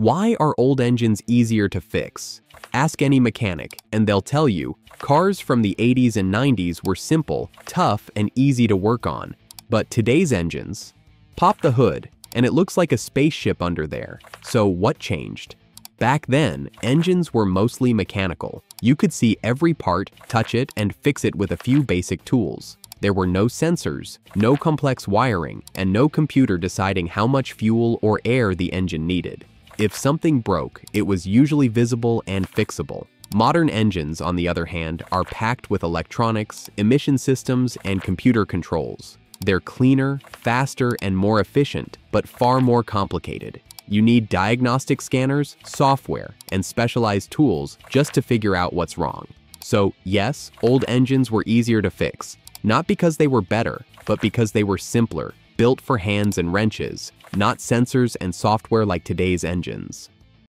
Why are old engines easier to fix? Ask any mechanic, and they'll tell you cars from the 80s and 90s were simple, tough, and easy to work on. But today's engines? Pop the hood, and it looks like a spaceship under there. So what changed? Back then, engines were mostly mechanical. You could see every part, touch it, and fix it with a few basic tools. There were no sensors, no complex wiring, and no computer deciding how much fuel or air the engine needed. If something broke, it was usually visible and fixable. Modern engines, on the other hand, are packed with electronics, emission systems, and computer controls. They're cleaner, faster, and more efficient, but far more complicated. You need diagnostic scanners, software, and specialized tools just to figure out what's wrong. So yes, old engines were easier to fix, not because they were better, but because they were simpler, built for hands and wrenches, not sensors and software like today's engines.